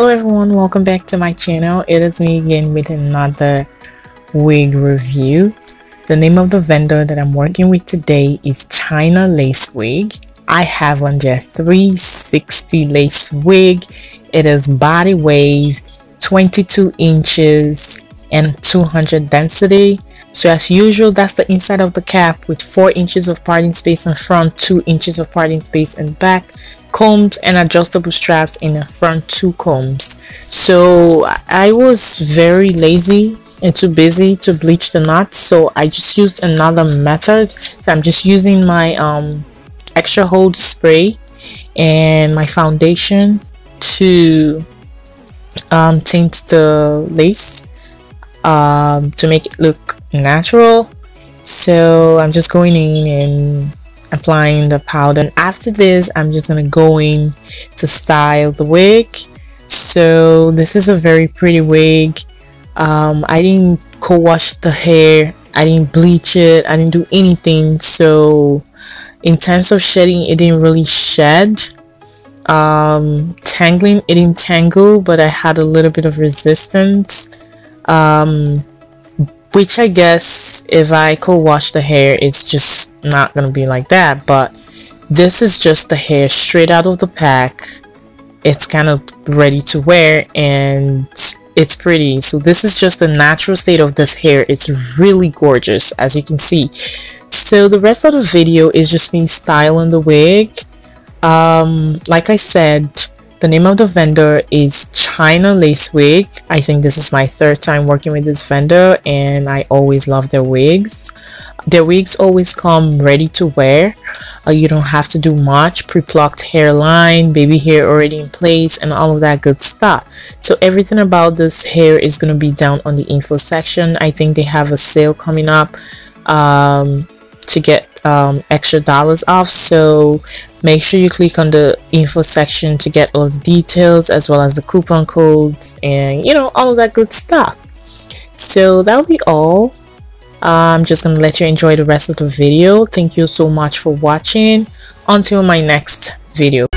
hello everyone. Welcome back to my channel. It is me again with another wig review the name of the vendor that i'm working with today is china lace wig. I have on their 360 lace wig. It is body wave 22 inches and 200 density. So as usual that's the inside of the cap with 4 inches of parting space in front 2 inches of parting space in back combs and adjustable straps in the front two combs. So i was very lazy and too busy to bleach the knots so i just used another method. So i'm just using my um extra hold spray and my foundation to um, tint the lace um, to make it look natural. So I'm just going in and applying the powder. And after this I'm just gonna go in to style the wig. So this is a very pretty wig um, I didn't co-wash the hair. I didn't bleach it. I didn't do anything. So in terms of shedding it didn't really shed. Um, tangling it didn't tangle but I had a little bit of resistance. Um, which I guess if I co-wash the hair it's just not gonna be like that but this is just the hair straight out of the pack it's kind of ready to wear and it's pretty so this is just the natural state of this hair it's really gorgeous as you can see so the rest of the video is just me styling the wig um like I said the name of the vendor is China Lace Wig. I think this is my third time working with this vendor and I always love their wigs. Their wigs always come ready to wear. Uh, you don't have to do much. Pre-plucked hairline, baby hair already in place and all of that good stuff. So everything about this hair is going to be down on the info section. I think they have a sale coming up. Um, to get um, extra dollars off so make sure you click on the info section to get all the details as well as the coupon codes and you know all of that good stuff so that'll be all I'm just gonna let you enjoy the rest of the video. Thank you so much for watching. Until my next video